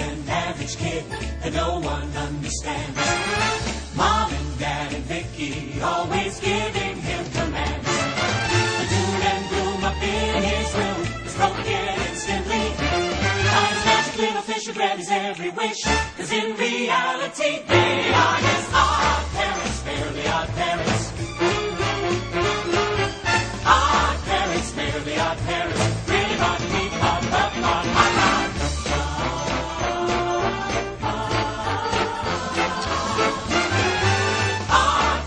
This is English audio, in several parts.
average kid that no one understands. Mom and Dad and Vicky always giving him commands. The doom and gloom up in his room is broken instantly. Eyes magic little fish who grant his every wish. Cause in reality they are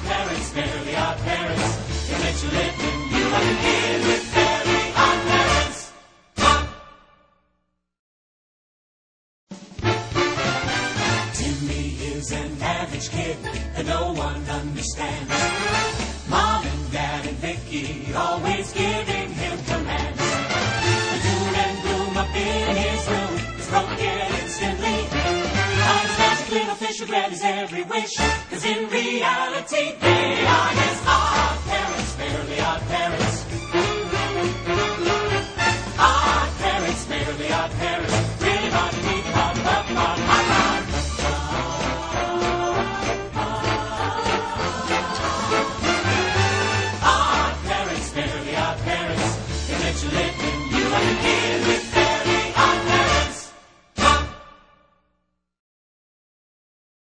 Parents, fairly odd parents. Let you live you with odd parents. Timmy is an average kid that no one understands. Mom and Dad and Vicky always giving him commands. should grant his every wish, cause in reality they are.